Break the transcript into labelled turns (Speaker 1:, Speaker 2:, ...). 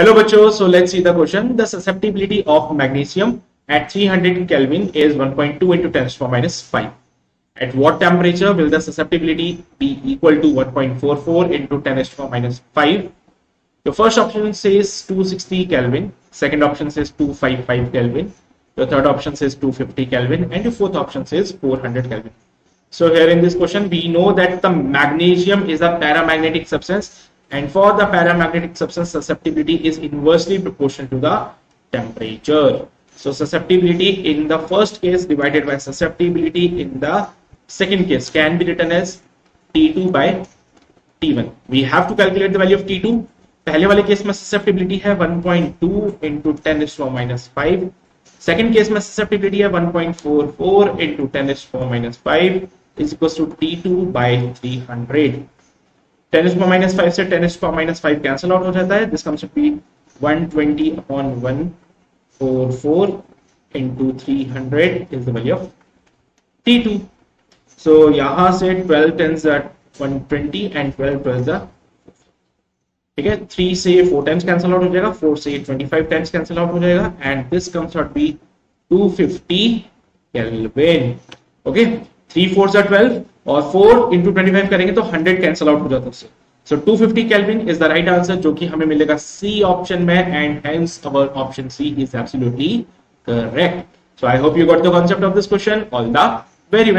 Speaker 1: Hello bachos, so let's see the question. The susceptibility of magnesium at 300 Kelvin is 1.2 into 10 to the minus 5. At what temperature will the susceptibility be equal to 1.44 into 10 to the minus 5? The first option says 260 Kelvin, second option says 255 Kelvin, the third option says 250 Kelvin, and the fourth option says 400 Kelvin. So here in this question, we know that the magnesium is a paramagnetic substance and for the paramagnetic substance susceptibility is inversely proportional to the temperature so susceptibility in the first case divided by susceptibility in the second case can be written as T2 by T1 we have to calculate the value of T2 पहले वाले case में susceptibility है 1.2 into 10 is to minus 5 second case में susceptibility है 1.44 into 10 is to minus 5 is equals to T2 by 300 ten S minus five से ten S minus five cancel out हो जाता है। This comes B one twenty upon one four four into three hundred is the value of T two so यहाँ से twelve ten one twenty and twelve twelve ठीक है? Three से four times cancel out हो जाएगा। Four से twenty five times cancel out हो जाएगा। And this comes out be 250 Kelvin. Okay three four are 12, और फोर इंटू ट्वेंटी करेंगे तो हंड्रेड कैंसल आउट हो जाता है so 250 kelvin is the right answer जो कि हमें मिलेगा सी ऑप्शन में and hence our option C is absolutely correct so I hope you got the concept of this question all the very best